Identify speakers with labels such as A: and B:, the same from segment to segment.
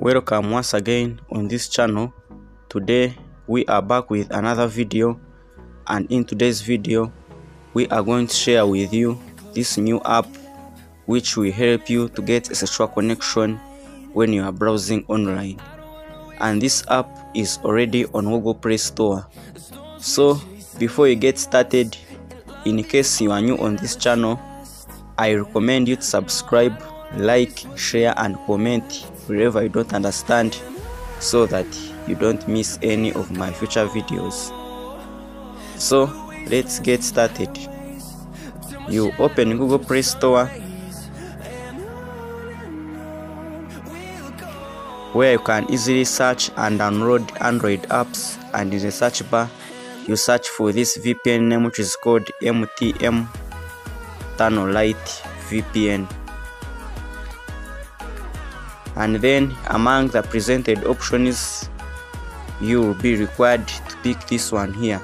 A: welcome once again on this channel. Today we are back with another video and in today's video we are going to share with you this new app which will help you to get a secure connection when you are browsing online. And this app is already on google play store. So before you get started in case you are new on this channel i recommend you to subscribe like share and comment wherever you don't understand so that you don't miss any of my future videos. So let's get started. You open google play store where you can easily search and download android apps and in the search bar you search for this vpn name which is called mtm tunnel lite vpn and then among the presented options you will be required to pick this one here.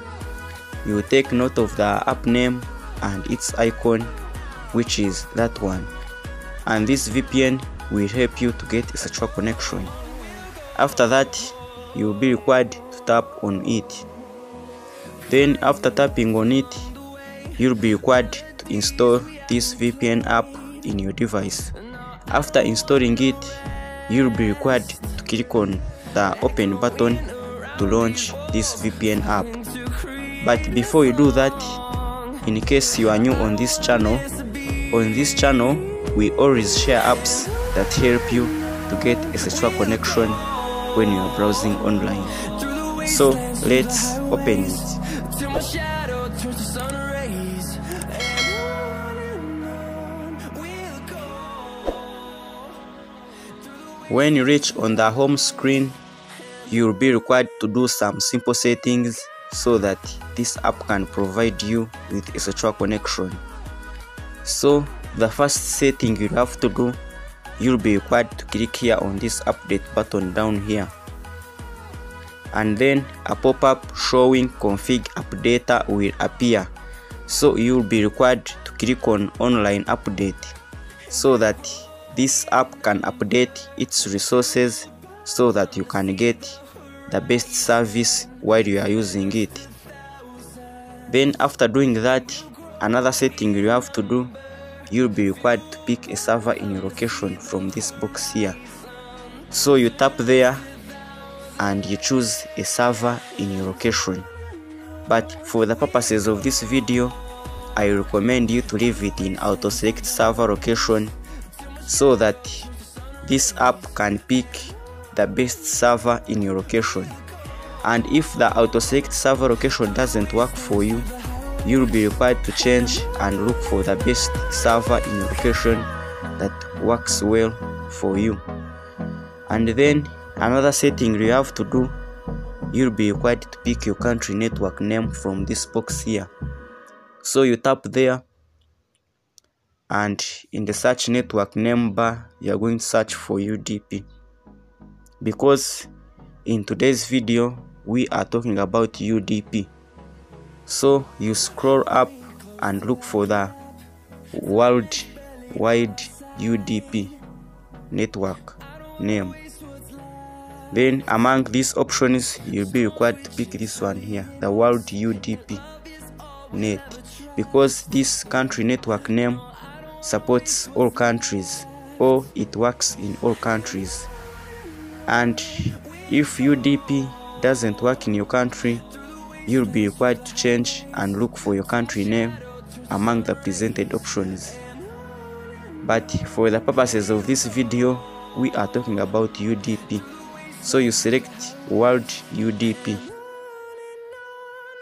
A: You will take note of the app name and its icon which is that one. And this vpn will help you to get a secure connection. After that you will be required to tap on it. Then after tapping on it you'll be required to install this vpn app in your device. After installing it you'll be required to click on the open button to launch this VPN app. But before you do that, in case you are new on this channel, on this channel we always share apps that help you to get a secure connection when you are browsing online. So let's open it. When you reach on the home screen, you'll be required to do some simple settings so that this app can provide you with a secure connection. So the first setting you have to do, you'll be required to click here on this update button down here. And then a pop-up showing config updater will appear. So you'll be required to click on online update so that this app can update its resources so that you can get the best service while you are using it. Then after doing that another setting you have to do you'll be required to pick a server in your location from this box here. So you tap there and you choose a server in your location. But for the purposes of this video i recommend you to leave it in auto select server location so that this app can pick the best server in your location. And if the autoselect server location doesn't work for you you'll be required to change and look for the best server in your location that works well for you. And then another setting you have to do you'll be required to pick your country network name from this box here. So you tap there and in the search network name bar you are going to search for UDP because in today's video we are talking about UDP so you scroll up and look for the worldwide UDP network name. Then among these options you'll be required to pick this one here the world UDP net. Because this country network name supports all countries or it works in all countries. And if UDP doesn't work in your country you'll be required to change and look for your country name among the presented options. But for the purposes of this video we are talking about UDP so you select world UDP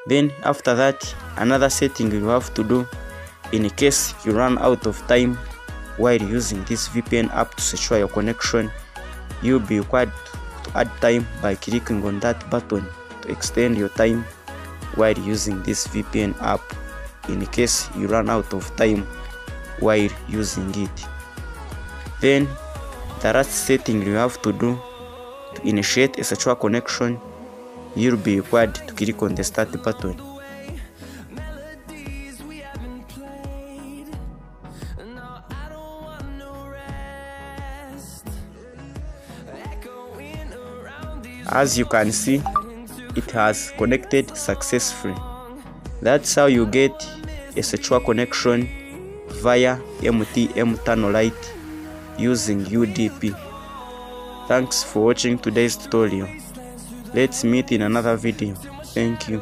A: then after that another setting you have to do in case you run out of time while using this VPN app to secure your connection, you'll be required to add time by clicking on that button to extend your time while using this VPN app in case you run out of time while using it. Then the last setting you have to do to initiate a secure connection, you'll be required to click on the start button. As you can see it has connected successfully. That's how you get a secure connection via MTM light using UDP thanks for watching today's tutorial. Let's meet in another video. Thank you